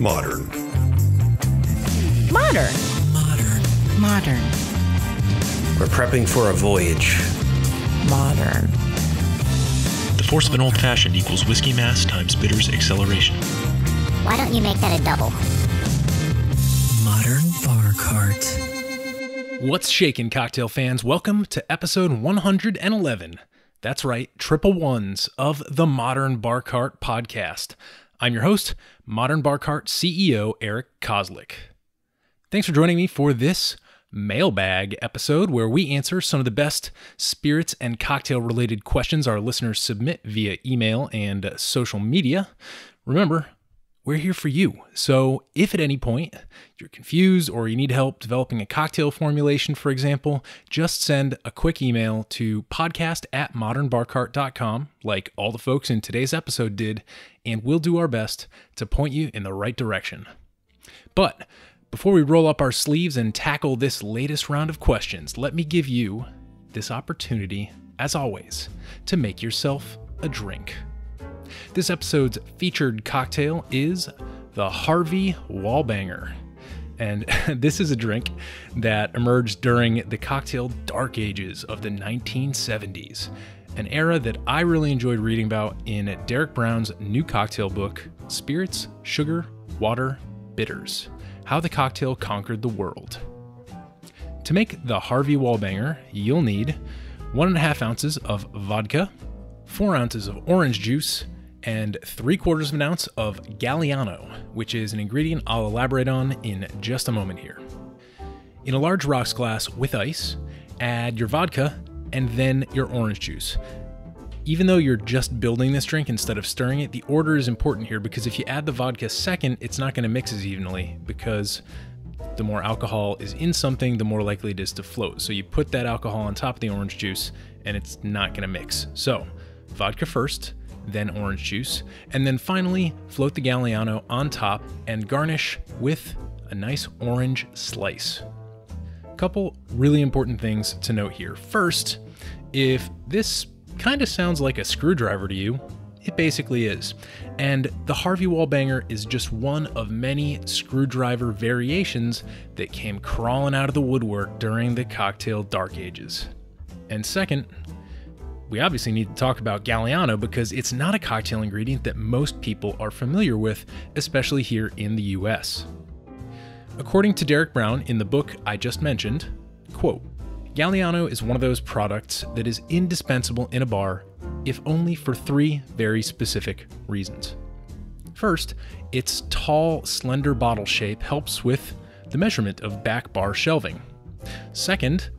Modern. Modern. Modern. Modern. We're prepping for a voyage. Modern. The force of an old fashioned equals whiskey mass times bitters acceleration. Why don't you make that a double? Modern bar cart. What's shaking, cocktail fans? Welcome to episode 111. That's right, triple ones of the Modern Bar Cart podcast. I'm your host, Modern Bar Cart CEO Eric Kozlik. Thanks for joining me for this mailbag episode where we answer some of the best spirits and cocktail related questions our listeners submit via email and social media. Remember, we're here for you. So, if at any point you're confused or you need help developing a cocktail formulation, for example, just send a quick email to podcast at modernbarcart.com, like all the folks in today's episode did, and we'll do our best to point you in the right direction. But before we roll up our sleeves and tackle this latest round of questions, let me give you this opportunity, as always, to make yourself a drink. This episode's featured cocktail is the Harvey Wallbanger. And this is a drink that emerged during the cocktail dark ages of the 1970s, an era that I really enjoyed reading about in Derek Brown's new cocktail book, Spirits, Sugar, Water, Bitters How the Cocktail Conquered the World. To make the Harvey Wallbanger, you'll need one and a half ounces of vodka, four ounces of orange juice, and three quarters of an ounce of Galliano, which is an ingredient I'll elaborate on in just a moment here. In a large rocks glass with ice, add your vodka and then your orange juice. Even though you're just building this drink instead of stirring it, the order is important here because if you add the vodka second, it's not going to mix as evenly because the more alcohol is in something, the more likely it is to float. So you put that alcohol on top of the orange juice and it's not going to mix. So, vodka first, then orange juice, and then finally float the Galliano on top and garnish with a nice orange slice. Couple really important things to note here. First, if this kind of sounds like a screwdriver to you, it basically is. And the Harvey Wallbanger is just one of many screwdriver variations that came crawling out of the woodwork during the cocktail dark ages. And second, we obviously need to talk about Galliano because it's not a cocktail ingredient that most people are familiar with, especially here in the US. According to Derek Brown in the book I just mentioned, quote, Galliano is one of those products that is indispensable in a bar, if only for three very specific reasons. First, its tall, slender bottle shape helps with the measurement of back bar shelving. Second,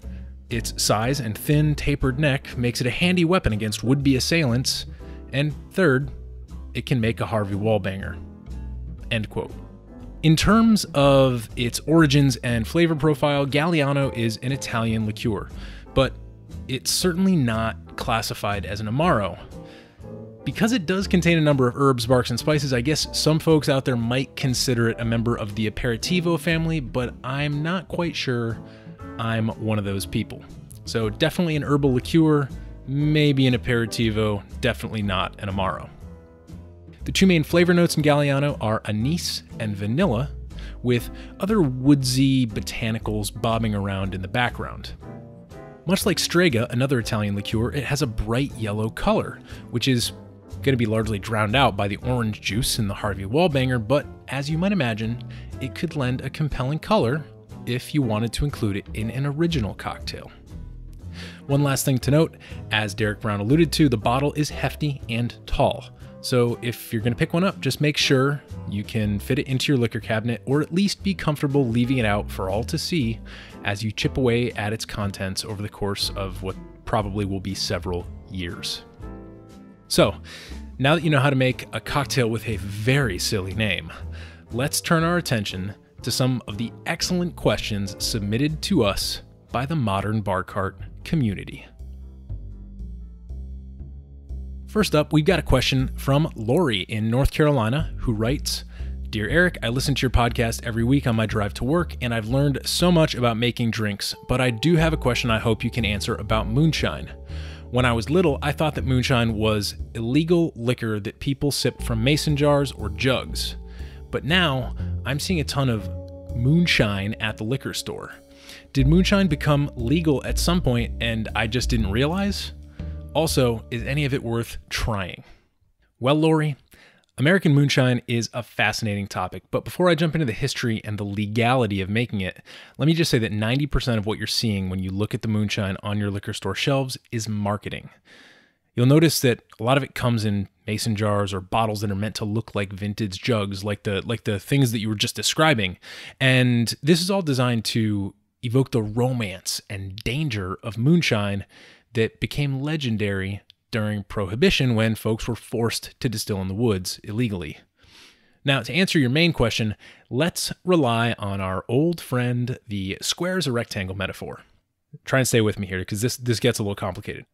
its size and thin, tapered neck makes it a handy weapon against would be assailants. And third, it can make a Harvey Wallbanger. End quote. In terms of its origins and flavor profile, Galliano is an Italian liqueur, but it's certainly not classified as an Amaro. Because it does contain a number of herbs, barks, and spices, I guess some folks out there might consider it a member of the Aperitivo family, but I'm not quite sure I'm one of those people. So definitely an herbal liqueur, maybe an aperitivo, definitely not an amaro. The two main flavor notes in Galliano are anise and vanilla, with other woodsy botanicals bobbing around in the background. Much like Strega, another Italian liqueur, it has a bright yellow color, which is going to be largely drowned out by the orange juice in the Harvey Wallbanger, but as you might imagine, it could lend a compelling color if you wanted to include it in an original cocktail. One last thing to note as Derek Brown alluded to, the bottle is hefty and tall. So if you're going to pick one up, just make sure you can fit it into your liquor cabinet or at least be comfortable leaving it out for all to see as you chip away at its contents over the course of what probably will be several years. So, now that you know how to make a cocktail with a very silly name, let's turn our attention to some of the excellent questions submitted to us by the modern bar cart community. First up, we've got a question from Lori in North Carolina who writes Dear Eric, I listen to your podcast every week on my drive to work, and I've learned so much about making drinks, but I do have a question I hope you can answer about moonshine. When I was little, I thought that moonshine was illegal liquor that people sipped from mason jars or jugs but now I'm seeing a ton of moonshine at the liquor store. Did moonshine become legal at some point and I just didn't realize? Also, is any of it worth trying? Well, Lori, American moonshine is a fascinating topic, but before I jump into the history and the legality of making it, let me just say that 90% of what you're seeing when you look at the moonshine on your liquor store shelves is marketing. You'll notice that a lot of it comes in mason jars or bottles that are meant to look like vintage jugs, like the like the things that you were just describing. And this is all designed to evoke the romance and danger of moonshine that became legendary during Prohibition when folks were forced to distill in the woods illegally. Now, to answer your main question, let's rely on our old friend, the square is a rectangle metaphor. Try and stay with me here because this, this gets a little complicated.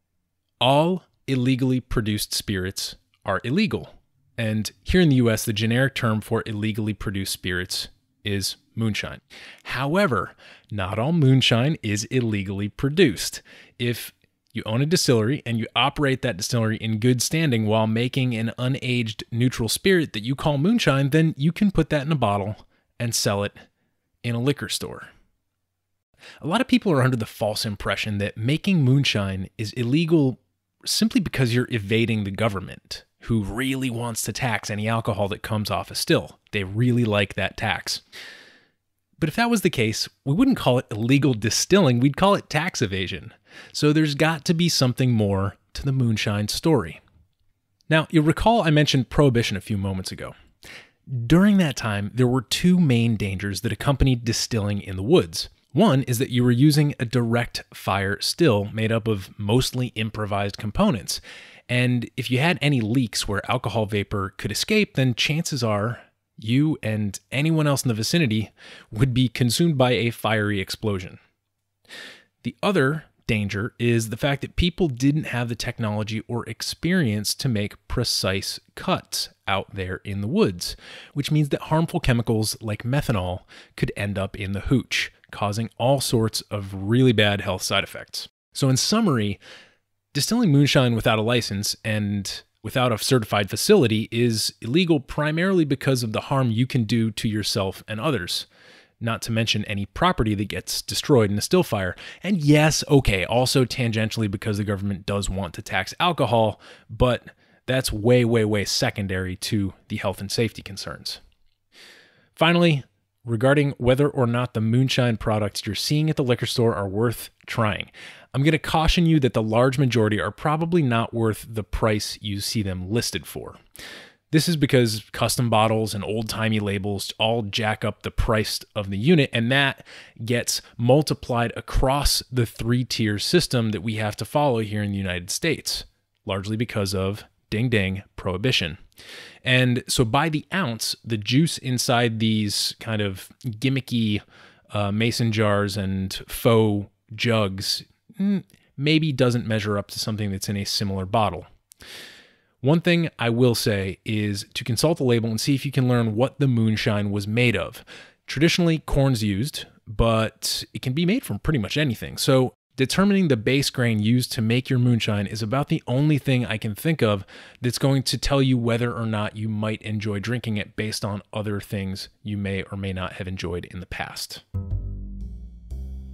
All illegally produced spirits are illegal. And here in the US, the generic term for illegally produced spirits is moonshine. However, not all moonshine is illegally produced. If you own a distillery and you operate that distillery in good standing while making an unaged neutral spirit that you call moonshine, then you can put that in a bottle and sell it in a liquor store. A lot of people are under the false impression that making moonshine is illegal simply because you're evading the government, who really wants to tax any alcohol that comes off a still. They really like that tax. But if that was the case, we wouldn't call it illegal distilling, we'd call it tax evasion. So there's got to be something more to the moonshine story. Now, you'll recall I mentioned prohibition a few moments ago. During that time, there were two main dangers that accompanied distilling in the woods. One is that you were using a direct fire still made up of mostly improvised components. And if you had any leaks where alcohol vapor could escape, then chances are you and anyone else in the vicinity would be consumed by a fiery explosion. The other danger is the fact that people didn't have the technology or experience to make precise cuts out there in the woods, which means that harmful chemicals like methanol could end up in the hooch, causing all sorts of really bad health side effects. So, in summary, distilling moonshine without a license and without a certified facility is illegal primarily because of the harm you can do to yourself and others not to mention any property that gets destroyed in a still fire. And yes, okay, also tangentially because the government does want to tax alcohol, but that's way, way, way secondary to the health and safety concerns. Finally, regarding whether or not the moonshine products you're seeing at the liquor store are worth trying. I'm going to caution you that the large majority are probably not worth the price you see them listed for. This is because custom bottles and old timey labels all jack up the price of the unit, and that gets multiplied across the three tier system that we have to follow here in the United States, largely because of ding ding prohibition. And so by the ounce, the juice inside these kind of gimmicky uh, mason jars and faux jugs mm, maybe doesn't measure up to something that's in a similar bottle. One thing I will say is to consult the label and see if you can learn what the moonshine was made of. Traditionally, corn's used, but it can be made from pretty much anything. So, determining the base grain used to make your moonshine is about the only thing I can think of that's going to tell you whether or not you might enjoy drinking it based on other things you may or may not have enjoyed in the past.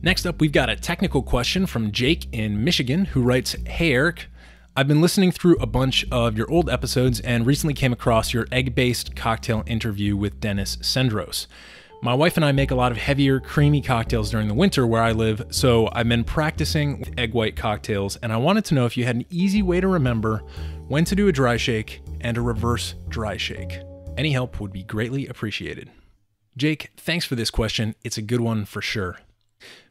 Next up, we've got a technical question from Jake in Michigan who writes Hey, Eric. I've been listening through a bunch of your old episodes and recently came across your egg based cocktail interview with Dennis Sendros. My wife and I make a lot of heavier, creamy cocktails during the winter where I live, so I've been practicing with egg white cocktails, and I wanted to know if you had an easy way to remember when to do a dry shake and a reverse dry shake. Any help would be greatly appreciated. Jake, thanks for this question. It's a good one for sure.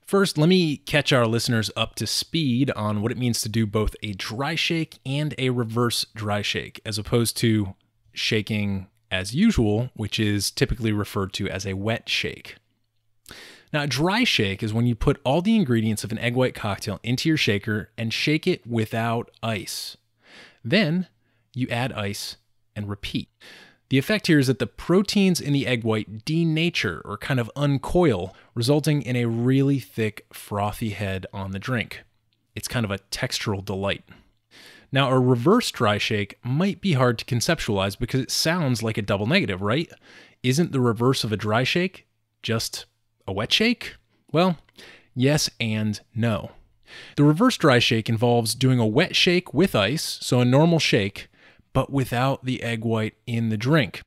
First, let me catch our listeners up to speed on what it means to do both a dry shake and a reverse dry shake, as opposed to shaking as usual, which is typically referred to as a wet shake. Now, a dry shake is when you put all the ingredients of an egg white cocktail into your shaker and shake it without ice. Then you add ice and repeat. The effect here is that the proteins in the egg white denature or kind of uncoil, resulting in a really thick, frothy head on the drink. It's kind of a textural delight. Now, a reverse dry shake might be hard to conceptualize because it sounds like a double negative, right? Isn't the reverse of a dry shake just a wet shake? Well, yes and no. The reverse dry shake involves doing a wet shake with ice, so a normal shake, but without the egg white in the drink.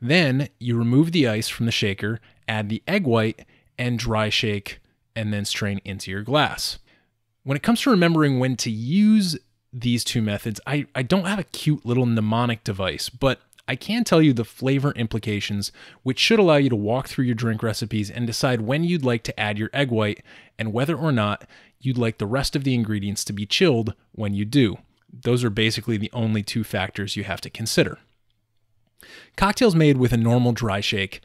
Then you remove the ice from the shaker, add the egg white, and dry shake, and then strain into your glass. When it comes to remembering when to use these two methods, I, I don't have a cute little mnemonic device, but I can tell you the flavor implications, which should allow you to walk through your drink recipes and decide when you'd like to add your egg white and whether or not you'd like the rest of the ingredients to be chilled when you do. Those are basically the only two factors you have to consider. Cocktails made with a normal dry shake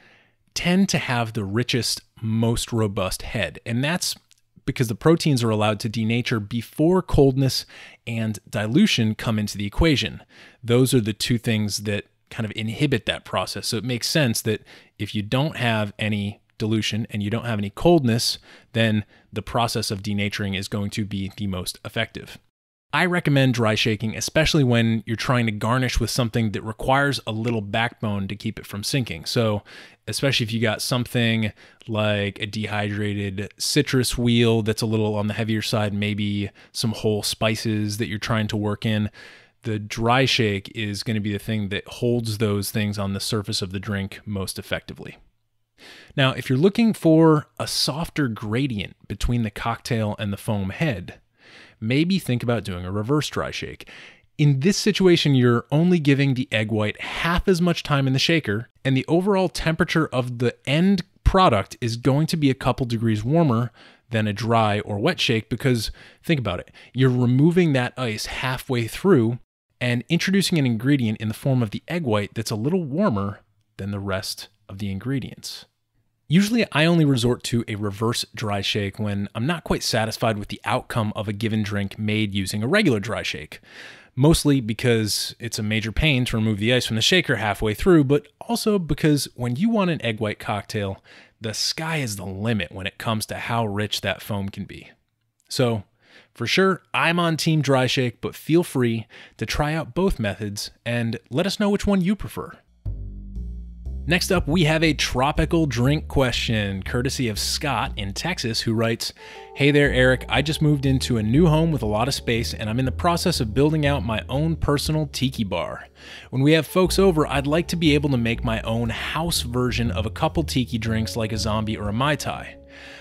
tend to have the richest, most robust head, and that's because the proteins are allowed to denature before coldness and dilution come into the equation. Those are the two things that kind of inhibit that process. So it makes sense that if you don't have any dilution and you don't have any coldness, then the process of denaturing is going to be the most effective. I recommend dry shaking, especially when you're trying to garnish with something that requires a little backbone to keep it from sinking. So, especially if you got something like a dehydrated citrus wheel that's a little on the heavier side, maybe some whole spices that you're trying to work in, the dry shake is going to be the thing that holds those things on the surface of the drink most effectively. Now, if you're looking for a softer gradient between the cocktail and the foam head, maybe think about doing a reverse dry shake. In this situation, you're only giving the egg white half as much time in the shaker, and the overall temperature of the end product is going to be a couple degrees warmer than a dry or wet shake because think about it. You're removing that ice halfway through and introducing an ingredient in the form of the egg white that's a little warmer than the rest of the ingredients. Usually, I only resort to a reverse dry shake when I'm not quite satisfied with the outcome of a given drink made using a regular dry shake. Mostly because it's a major pain to remove the ice from the shaker halfway through, but also because when you want an egg white cocktail, the sky is the limit when it comes to how rich that foam can be. So, for sure, I'm on Team Dry Shake, but feel free to try out both methods and let us know which one you prefer. Next up, we have a tropical drink question, courtesy of Scott in Texas, who writes Hey there, Eric. I just moved into a new home with a lot of space, and I'm in the process of building out my own personal tiki bar. When we have folks over, I'd like to be able to make my own house version of a couple tiki drinks like a zombie or a Mai Tai.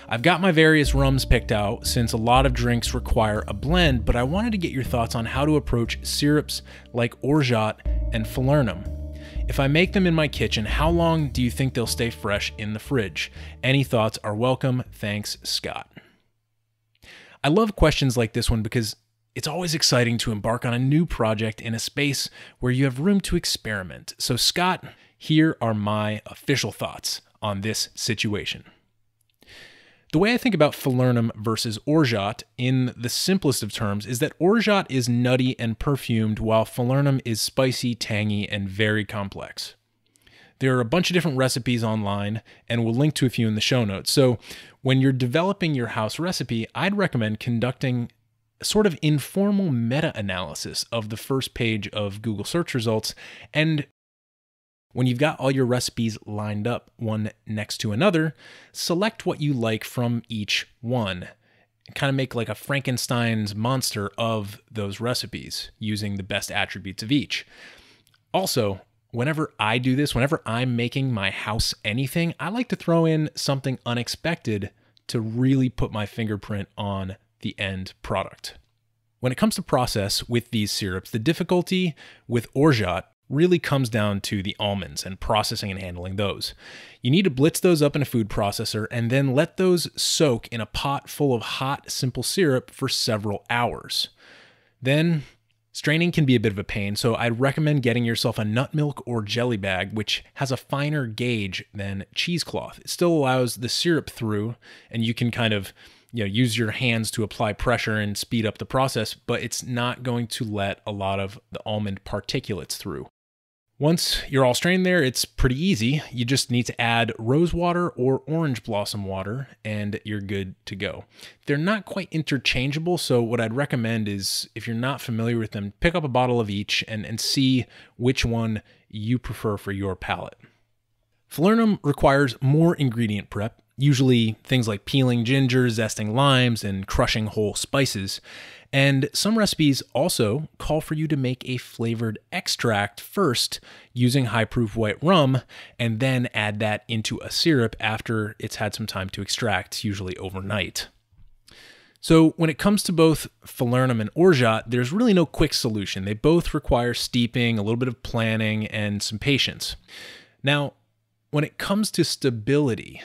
I've got my various rums picked out since a lot of drinks require a blend, but I wanted to get your thoughts on how to approach syrups like orgeat and falernum. If I make them in my kitchen, how long do you think they'll stay fresh in the fridge? Any thoughts are welcome. Thanks, Scott. I love questions like this one because it's always exciting to embark on a new project in a space where you have room to experiment. So, Scott, here are my official thoughts on this situation. The way I think about falernum versus orgeat in the simplest of terms is that orgeat is nutty and perfumed, while falernum is spicy, tangy, and very complex. There are a bunch of different recipes online, and we'll link to a few in the show notes. So, when you're developing your house recipe, I'd recommend conducting sort of informal meta analysis of the first page of Google search results and when you've got all your recipes lined up one next to another, select what you like from each one. Kind of make like a Frankenstein's monster of those recipes using the best attributes of each. Also, whenever I do this, whenever I'm making my house anything, I like to throw in something unexpected to really put my fingerprint on the end product. When it comes to process with these syrups, the difficulty with orgeat really comes down to the almonds and processing and handling those. You need to blitz those up in a food processor and then let those soak in a pot full of hot, simple syrup for several hours. Then, straining can be a bit of a pain, so I'd recommend getting yourself a nut milk or jelly bag, which has a finer gauge than cheesecloth. It still allows the syrup through, and you can kind of you know use your hands to apply pressure and speed up the process but it's not going to let a lot of the almond particulates through once you're all strained there, it's pretty easy. You just need to add rose water or orange blossom water, and you're good to go. They're not quite interchangeable, so what I'd recommend is if you're not familiar with them, pick up a bottle of each and, and see which one you prefer for your palate. Falernum requires more ingredient prep, usually things like peeling ginger, zesting limes, and crushing whole spices. And some recipes also call for you to make a flavored extract first using high proof white rum, and then add that into a syrup after it's had some time to extract, usually overnight. So, when it comes to both falernum and orgeat, there's really no quick solution. They both require steeping, a little bit of planning, and some patience. Now, when it comes to stability,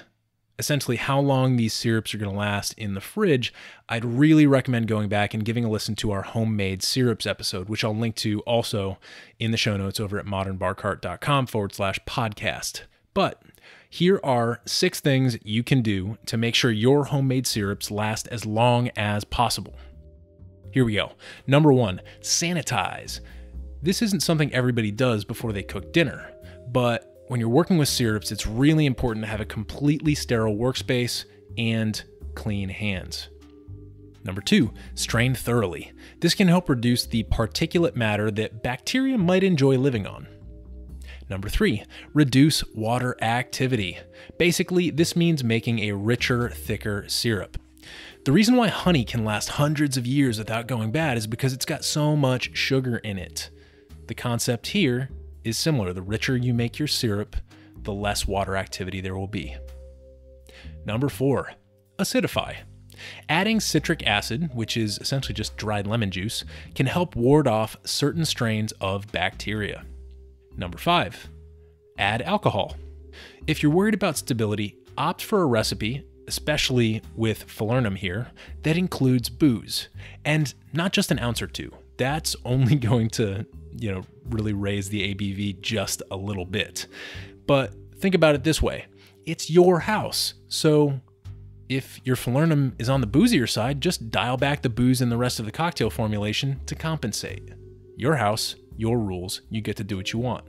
essentially how long these syrups are going to last in the fridge, I'd really recommend going back and giving a listen to our homemade syrups episode, which I'll link to also in the show notes over at modernbarcart.com forward slash podcast. But here are six things you can do to make sure your homemade syrups last as long as possible. Here we go. Number one, sanitize. This isn't something everybody does before they cook dinner, but when you're working with syrups, it's really important to have a completely sterile workspace and clean hands. Number two, strain thoroughly. This can help reduce the particulate matter that bacteria might enjoy living on. Number three, reduce water activity. Basically, this means making a richer, thicker syrup. The reason why honey can last hundreds of years without going bad is because it's got so much sugar in it. The concept here is similar. The richer you make your syrup, the less water activity there will be. Number four, acidify. Adding citric acid, which is essentially just dried lemon juice, can help ward off certain strains of bacteria. Number five, add alcohol. If you're worried about stability, opt for a recipe, especially with falernum here, that includes booze, and not just an ounce or two. That's only going to you know, really raise the ABV just a little bit. But think about it this way it's your house. So if your falernum is on the boozier side, just dial back the booze and the rest of the cocktail formulation to compensate. Your house, your rules, you get to do what you want.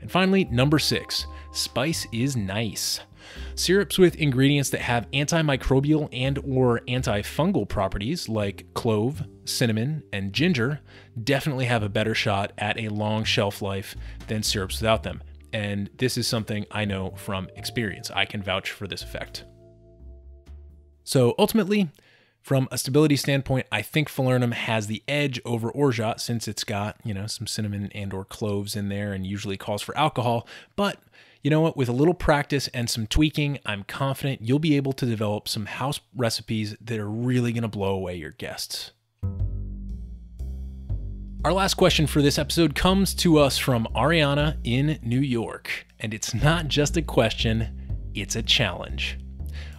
And finally, number six, spice is nice. Syrups with ingredients that have antimicrobial and or antifungal properties like clove, cinnamon, and ginger definitely have a better shot at a long shelf life than syrups without them. And this is something I know from experience. I can vouch for this effect. So ultimately, from a stability standpoint, I think falernum has the edge over orgeat since it's got, you know, some cinnamon and or cloves in there and usually calls for alcohol, but you know what? With a little practice and some tweaking, I'm confident you'll be able to develop some house recipes that are really going to blow away your guests. Our last question for this episode comes to us from Ariana in New York. And it's not just a question, it's a challenge.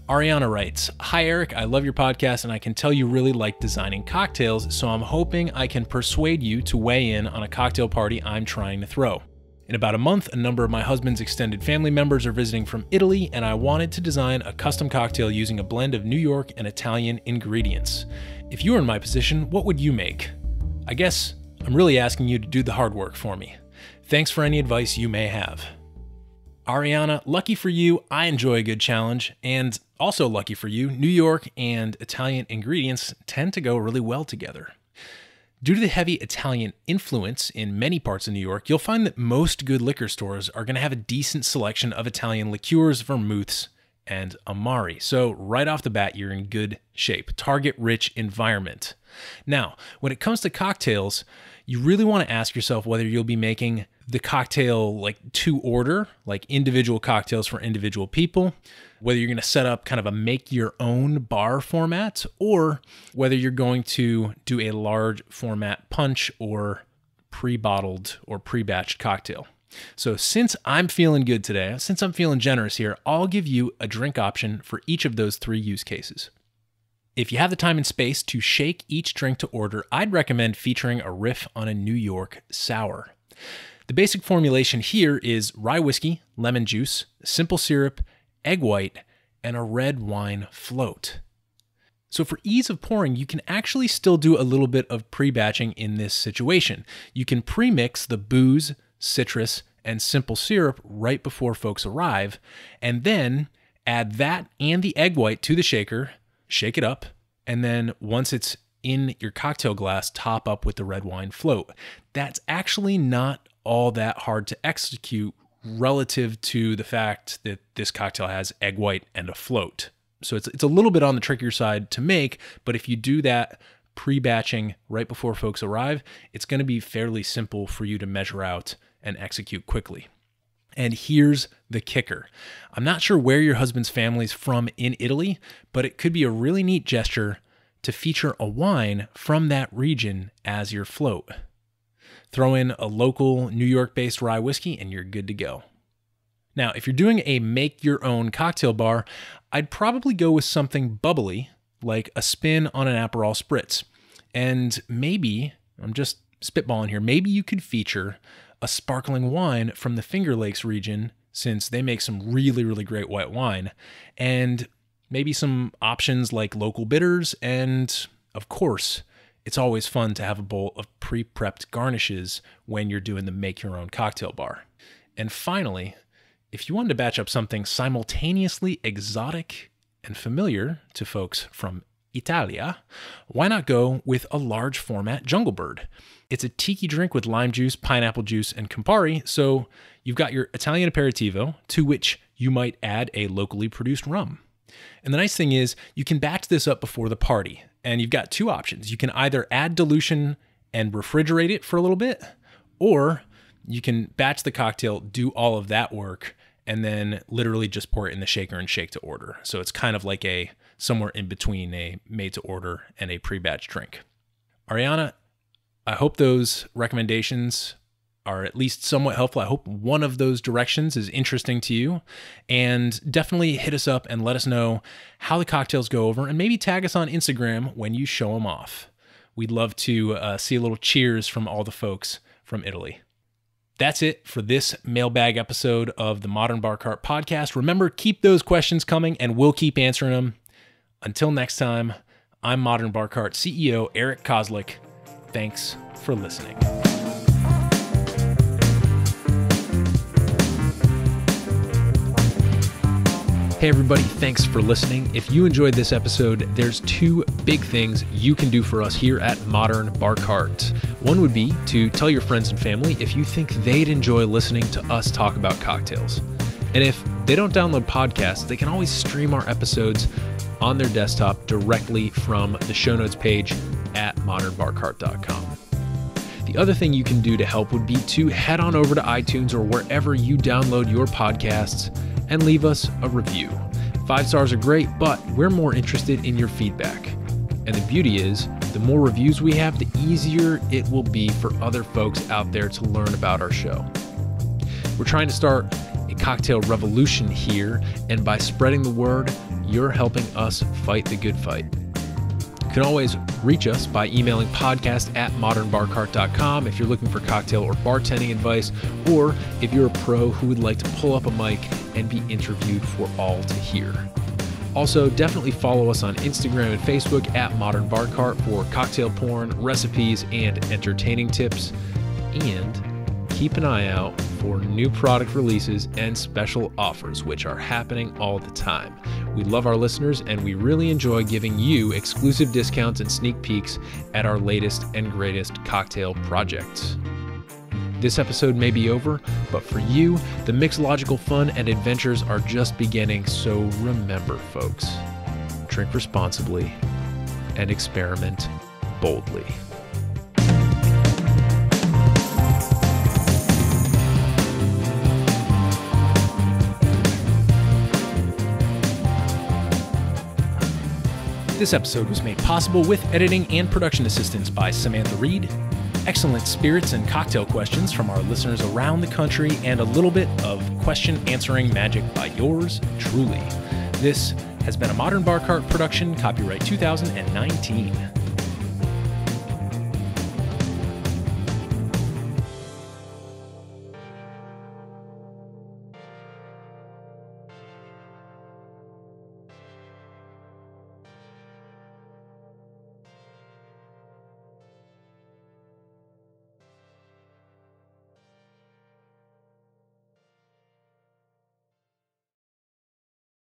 Ariana writes Hi, Eric. I love your podcast, and I can tell you really like designing cocktails, so I'm hoping I can persuade you to weigh in on a cocktail party I'm trying to throw. In about a month, a number of my husband's extended family members are visiting from Italy, and I wanted to design a custom cocktail using a blend of New York and Italian ingredients. If you were in my position, what would you make? I guess I'm really asking you to do the hard work for me. Thanks for any advice you may have. Ariana, lucky for you, I enjoy a good challenge, and also lucky for you, New York and Italian ingredients tend to go really well together. Due to the heavy Italian influence in many parts of New York, you'll find that most good liquor stores are going to have a decent selection of Italian liqueurs, vermouths, and Amari. So, right off the bat, you're in good shape. Target rich environment. Now, when it comes to cocktails, you really want to ask yourself whether you'll be making the cocktail like to order, like individual cocktails for individual people, whether you're going to set up kind of a make your own bar format, or whether you're going to do a large format punch or pre bottled or pre batched cocktail. So, since I'm feeling good today, since I'm feeling generous here, I'll give you a drink option for each of those three use cases. If you have the time and space to shake each drink to order, I'd recommend featuring a riff on a New York sour. The basic formulation here is rye whiskey, lemon juice, simple syrup, egg white, and a red wine float. So, for ease of pouring, you can actually still do a little bit of pre batching in this situation. You can pre mix the booze, citrus, and simple syrup right before folks arrive, and then add that and the egg white to the shaker, shake it up, and then once it's in your cocktail glass, top up with the red wine float. That's actually not all that hard to execute relative to the fact that this cocktail has egg white and a float. So it's it's a little bit on the trickier side to make, but if you do that pre-batching right before folks arrive, it's going to be fairly simple for you to measure out and execute quickly. And here's the kicker. I'm not sure where your husband's family's from in Italy, but it could be a really neat gesture to feature a wine from that region as your float. Throw in a local New York based rye whiskey and you're good to go. Now, if you're doing a make your own cocktail bar, I'd probably go with something bubbly, like a spin on an Aperol spritz. And maybe, I'm just spitballing here, maybe you could feature a sparkling wine from the Finger Lakes region, since they make some really, really great white wine, and maybe some options like local bitters. And of course, it's always fun to have a bowl of pre prepped garnishes when you're doing the make your own cocktail bar. And finally, if you wanted to batch up something simultaneously exotic and familiar to folks from Italia, why not go with a large format jungle bird? It's a tiki drink with lime juice, pineapple juice, and Campari. So you've got your Italian aperitivo, to which you might add a locally produced rum. And the nice thing is, you can batch this up before the party. And you've got two options. You can either add dilution and refrigerate it for a little bit, or you can batch the cocktail, do all of that work, and then literally just pour it in the shaker and shake to order. So it's kind of like a somewhere in between a made to order and a pre batch drink. Ariana, I hope those recommendations are at least somewhat helpful. I hope one of those directions is interesting to you. And definitely hit us up and let us know how the cocktails go over and maybe tag us on Instagram when you show them off. We'd love to uh, see a little cheers from all the folks from Italy. That's it for this mailbag episode of the Modern Bar Cart podcast. Remember, keep those questions coming and we'll keep answering them. Until next time, I'm Modern Bar Cart CEO Eric Kozlik. Thanks for listening. Hey, everybody, thanks for listening. If you enjoyed this episode, there's two big things you can do for us here at Modern Bar Cart. One would be to tell your friends and family if you think they'd enjoy listening to us talk about cocktails. And if they don't download podcasts, they can always stream our episodes on their desktop directly from the show notes page at modernbarcart.com. The other thing you can do to help would be to head on over to iTunes or wherever you download your podcasts and leave us a review. Five stars are great, but we're more interested in your feedback. And the beauty is, the more reviews we have, the easier it will be for other folks out there to learn about our show. We're trying to start a cocktail revolution here, and by spreading the word, you're helping us fight the good fight. You can always reach us by emailing podcast at modernbarcart.com if you're looking for cocktail or bartending advice, or if you're a pro who would like to pull up a mic and be interviewed for all to hear. Also, definitely follow us on Instagram and Facebook at Modern Bar Cart for cocktail porn, recipes, and entertaining tips. And keep an eye out for new product releases and special offers, which are happening all the time. We love our listeners and we really enjoy giving you exclusive discounts and sneak peeks at our latest and greatest cocktail projects. This episode may be over, but for you, the mixological fun and adventures are just beginning. So remember, folks, drink responsibly and experiment boldly. This episode was made possible with editing and production assistance by Samantha Reed, excellent spirits and cocktail questions from our listeners around the country, and a little bit of question answering magic by yours truly. This has been a Modern Bar Cart production, copyright 2019.